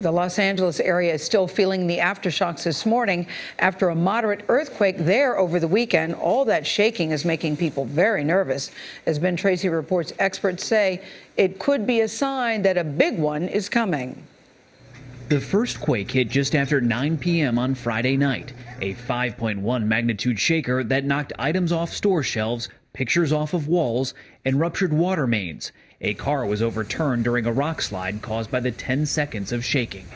The Los Angeles area is still feeling the aftershocks this morning after a moderate earthquake there over the weekend. All that shaking is making people very nervous. As Ben Tracy reports, experts say it could be a sign that a big one is coming. The first quake hit just after 9 p.m. on Friday night, a 5.1 magnitude shaker that knocked items off store shelves, pictures off of walls, and ruptured water mains. A car was overturned during a rock slide caused by the 10 seconds of shaking.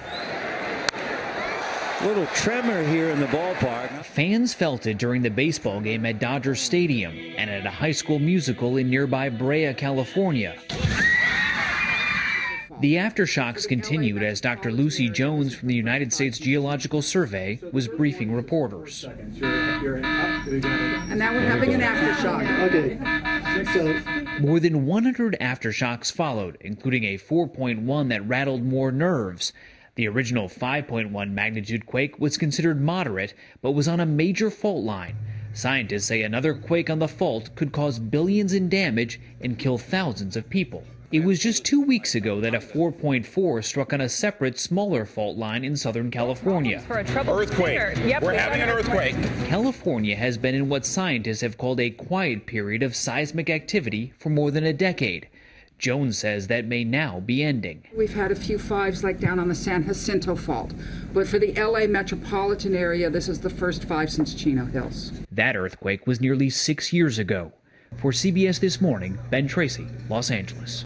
Little tremor here in the ballpark. Fans felt it during the baseball game at Dodger Stadium and at a high school musical in nearby Brea, California. The aftershocks continued as Dr. Lucy Jones from the United States Geological Survey was briefing reporters. And now we're having an aftershock. Okay. So More than 100 aftershocks followed, including a 4.1 that rattled more nerves. The original 5.1 magnitude quake was considered moderate, but was on a major fault line. Scientists say another quake on the fault could cause billions in damage and kill thousands of people. It was just two weeks ago that a 4.4 struck on a separate, smaller fault line in Southern California. for a troubled Earthquake. Yep, We're we've having got an earthquake. California has been in what scientists have called a quiet period of seismic activity for more than a decade. Jones says that may now be ending. We've had a few fives like down on the San Jacinto Fault. But for the LA metropolitan area, this is the first five since Chino Hills. That earthquake was nearly six years ago. For CBS This Morning, Ben Tracy, Los Angeles.